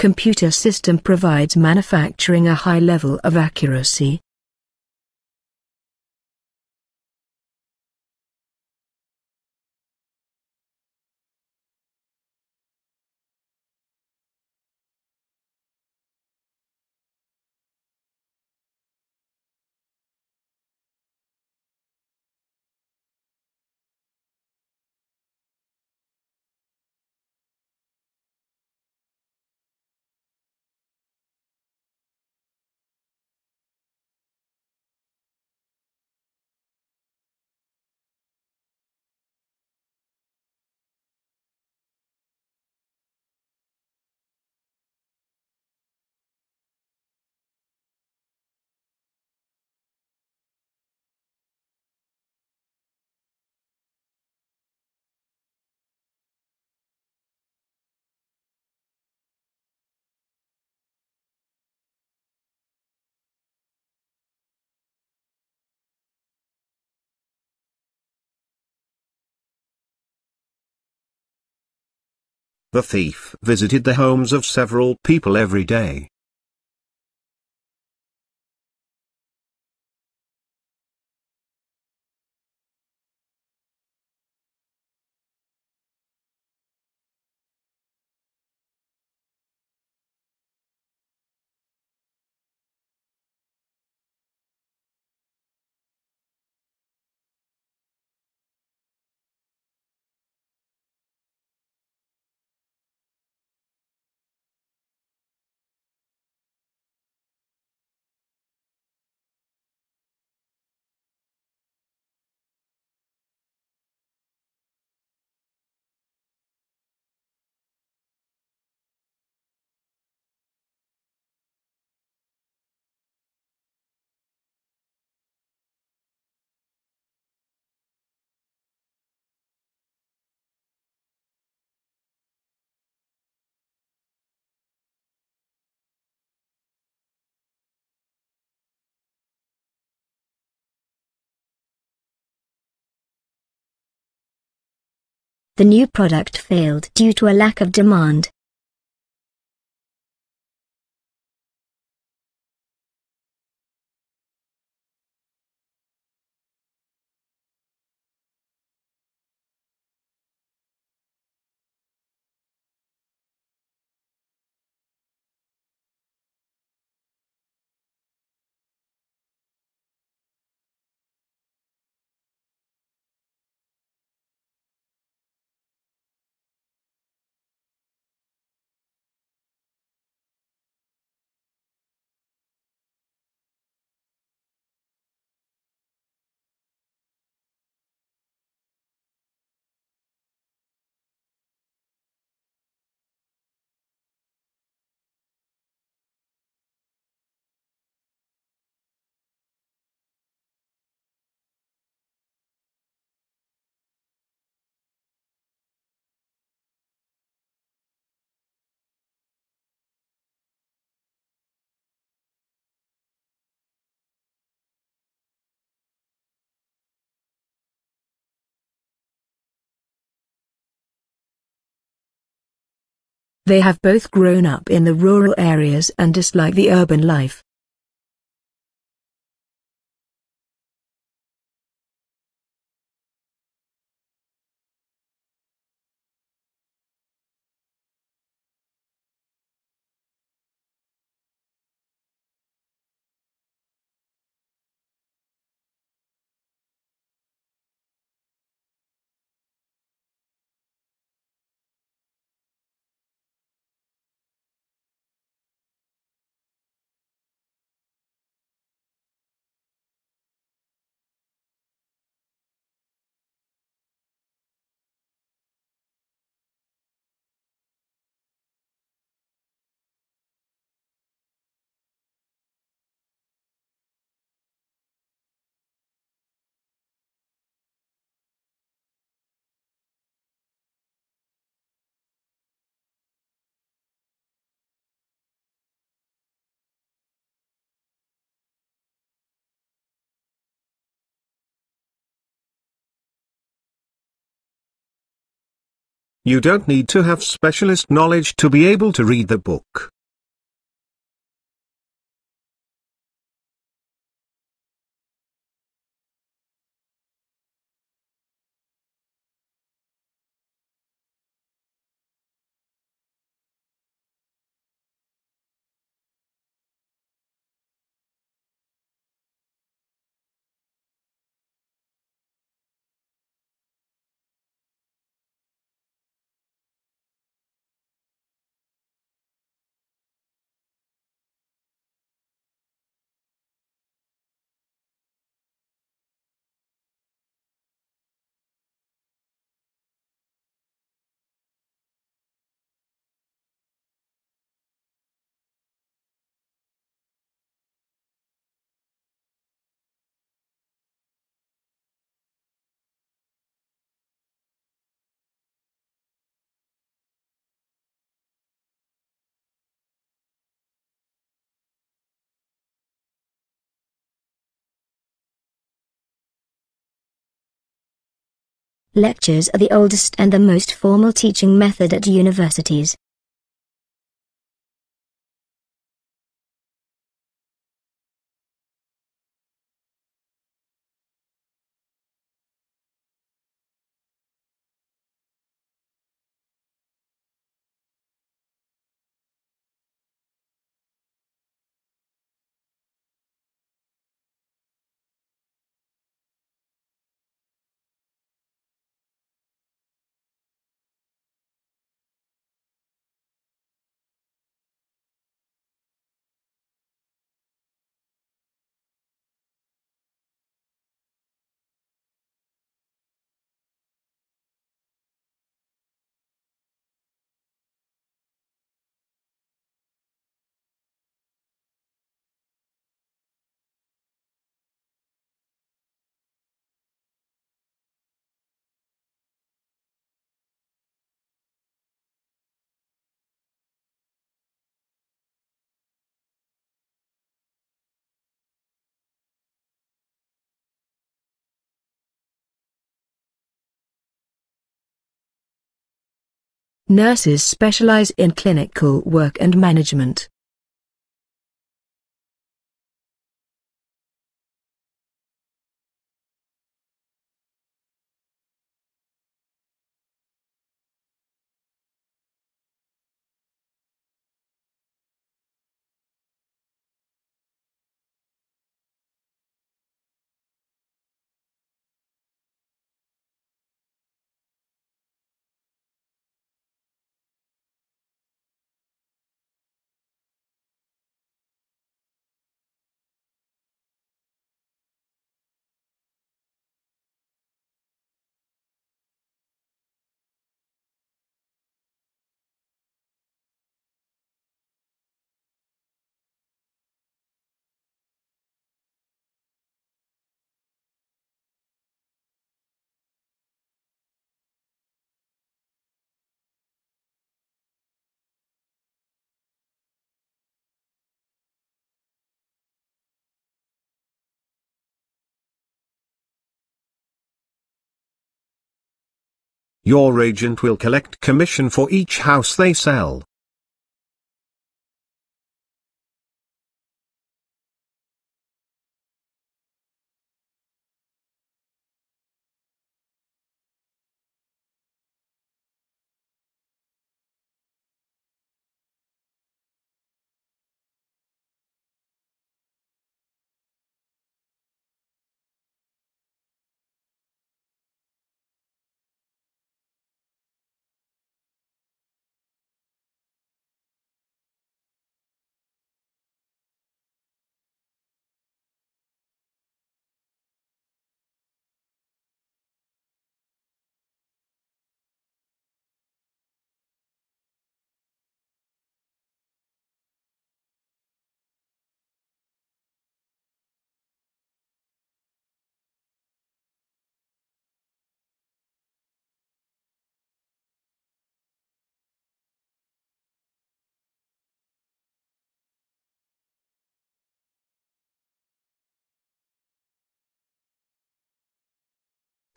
computer system provides manufacturing a high level of accuracy. The thief visited the homes of several people every day. The new product failed due to a lack of demand. They have both grown up in the rural areas and dislike the urban life. You don't need to have specialist knowledge to be able to read the book. Lectures are the oldest and the most formal teaching method at universities. Nurses specialize in clinical work and management. Your agent will collect commission for each house they sell.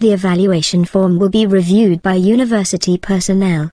The evaluation form will be reviewed by university personnel.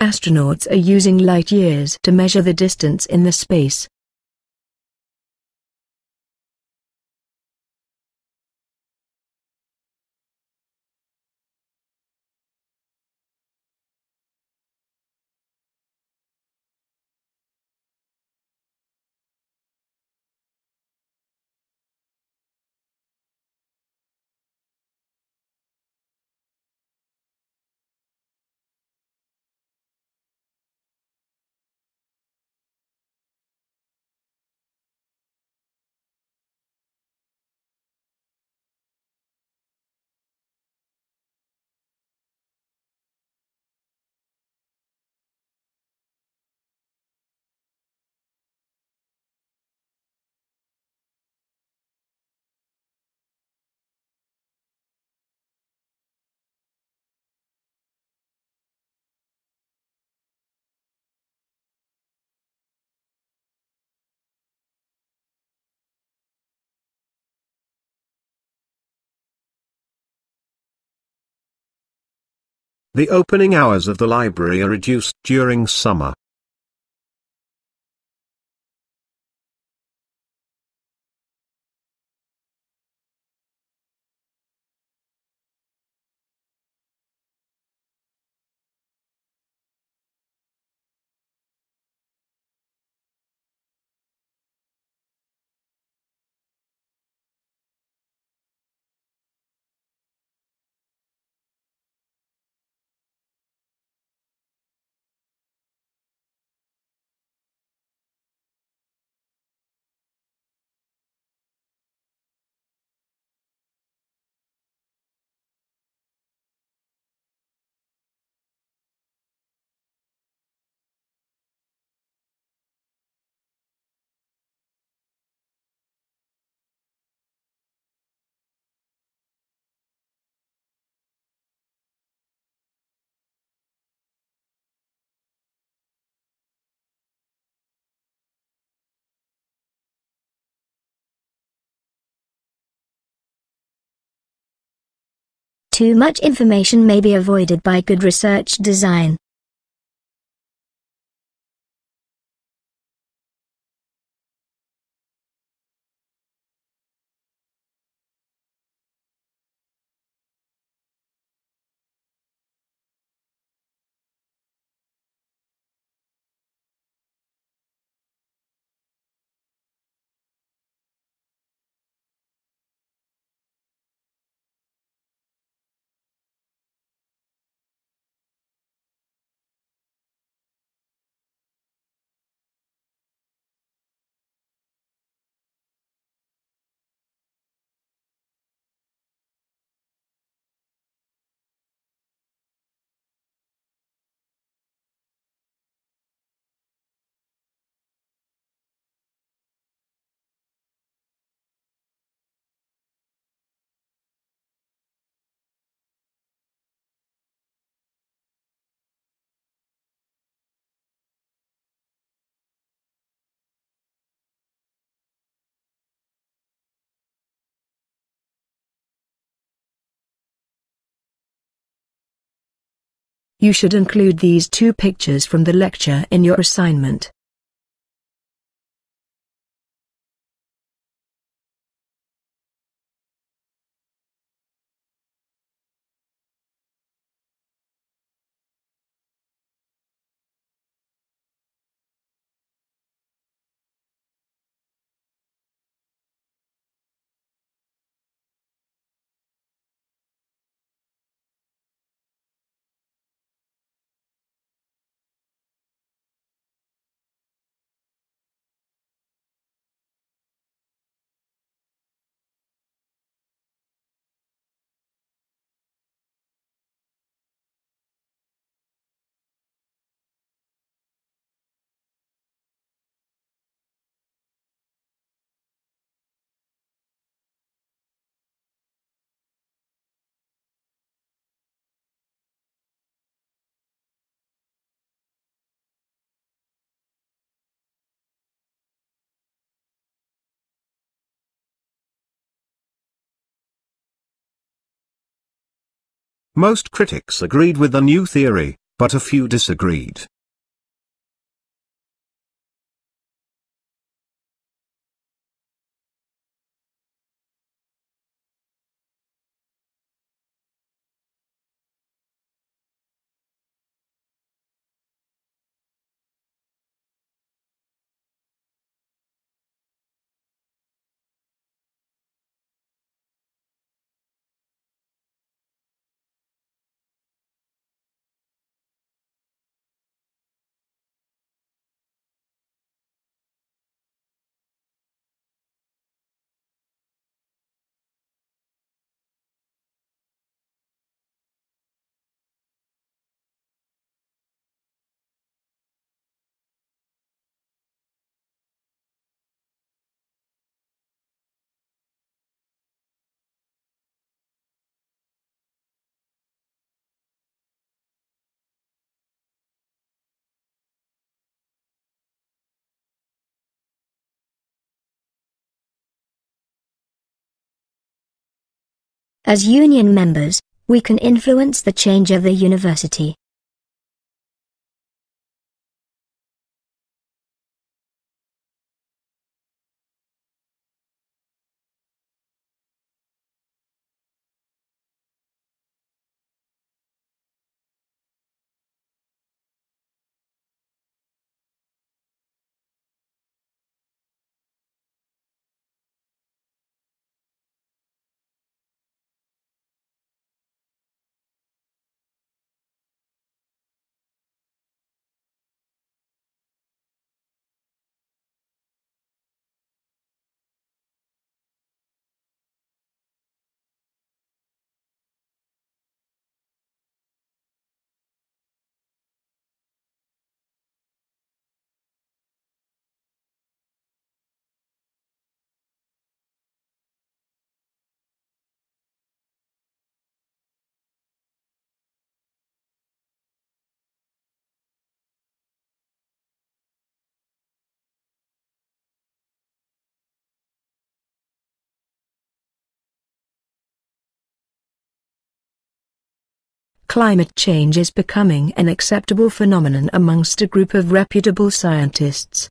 Astronauts are using light years to measure the distance in the space. The opening hours of the library are reduced during summer. Too much information may be avoided by good research design. You should include these two pictures from the lecture in your assignment. Most critics agreed with the new theory, but a few disagreed. As union members, we can influence the change of the university. Climate change is becoming an acceptable phenomenon amongst a group of reputable scientists.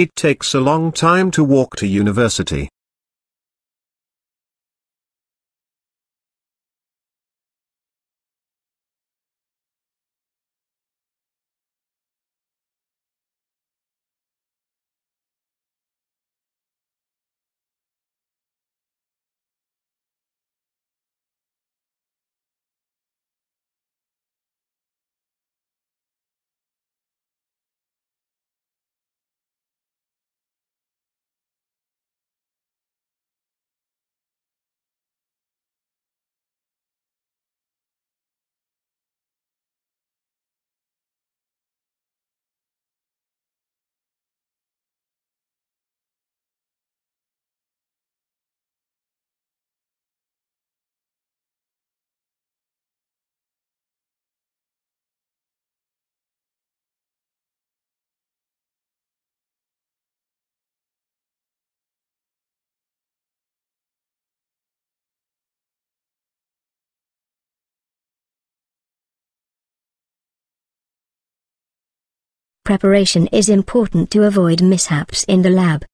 It takes a long time to walk to university. Preparation is important to avoid mishaps in the lab.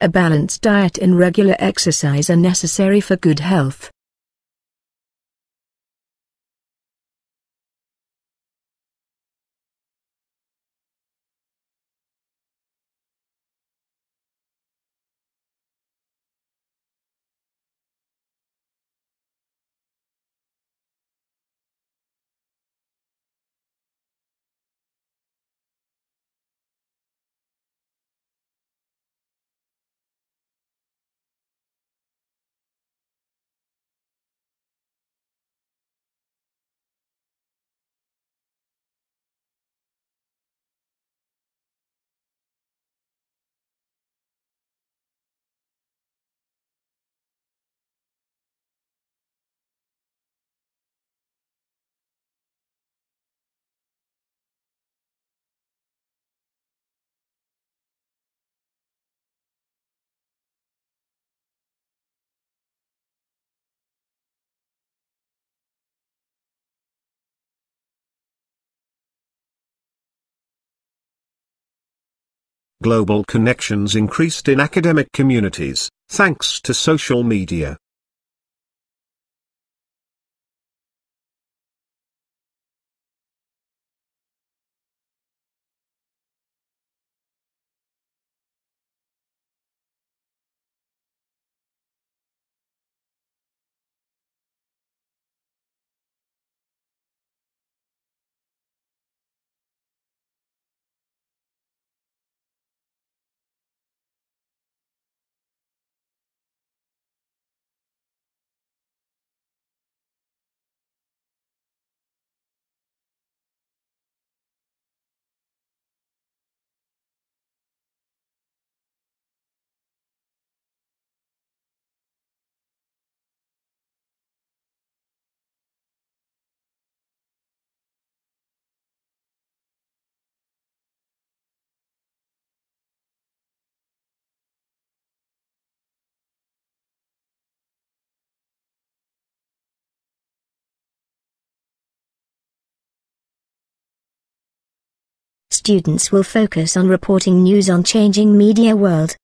A balanced diet and regular exercise are necessary for good health. Global connections increased in academic communities, thanks to social media. Students will focus on reporting news on changing media world.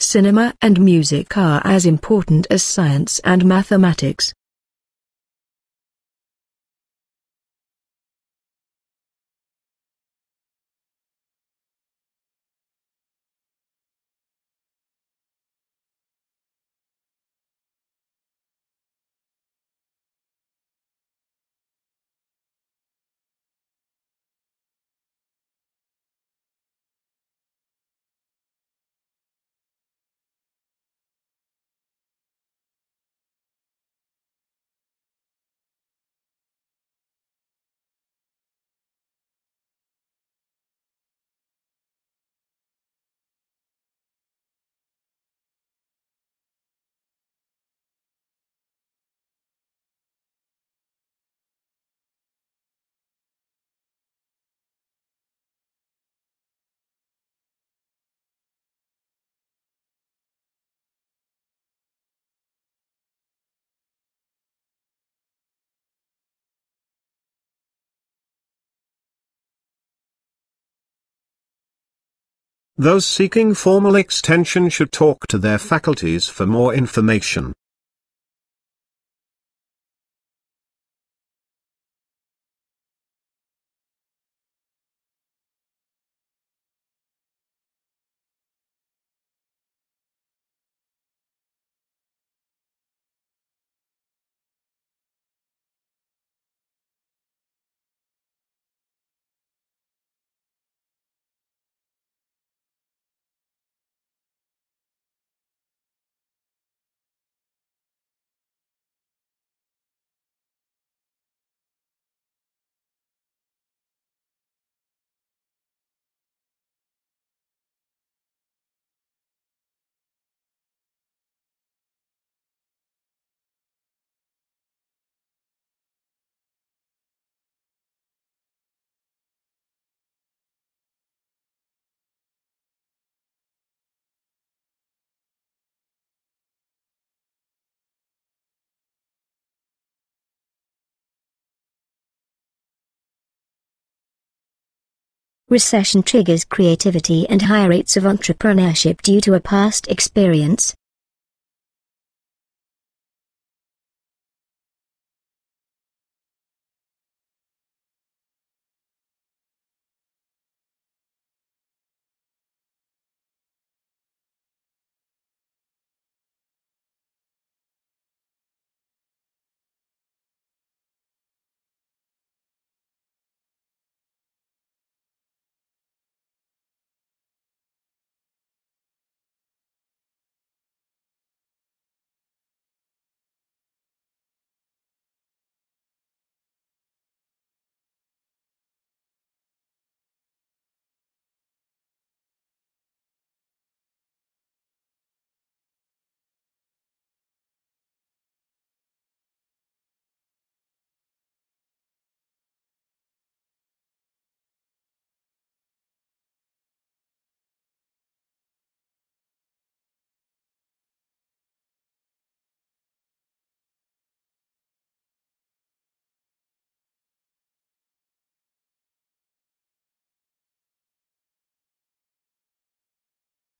Cinema and music are as important as science and mathematics. Those seeking formal extension should talk to their faculties for more information. Recession triggers creativity and high rates of entrepreneurship due to a past experience.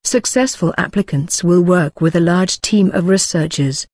Successful applicants will work with a large team of researchers.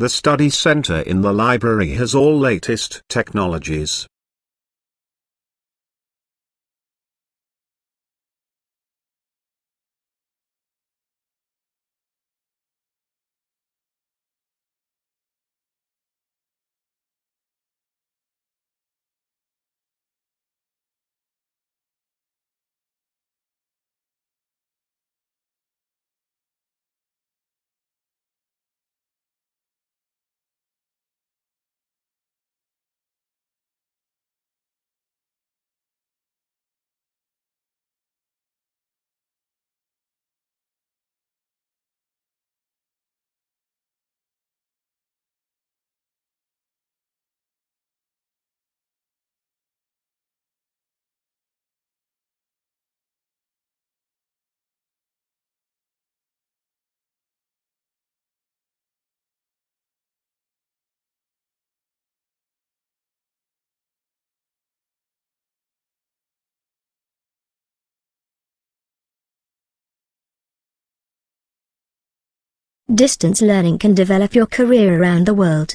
The study center in the library has all latest technologies. Distance learning can develop your career around the world.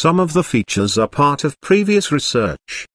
Some of the features are part of previous research.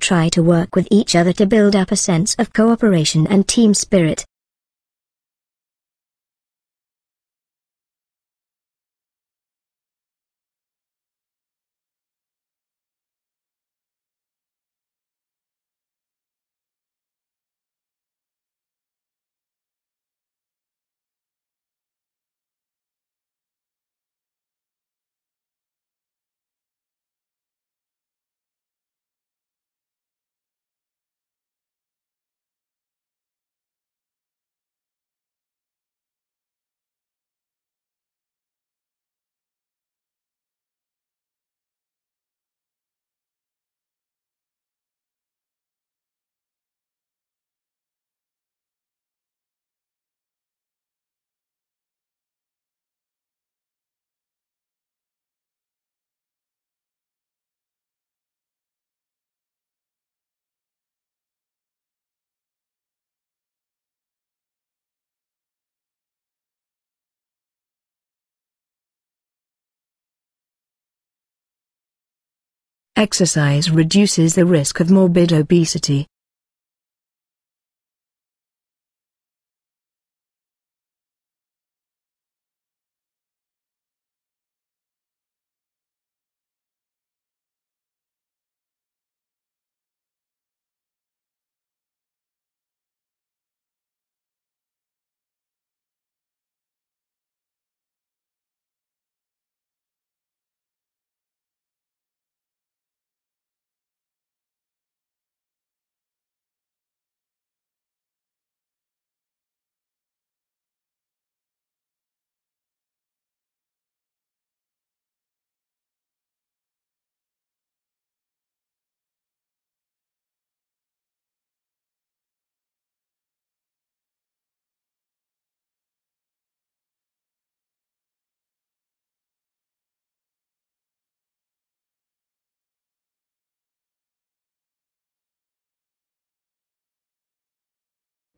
Try to work with each other to build up a sense of cooperation and team spirit. Exercise reduces the risk of morbid obesity.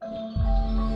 Música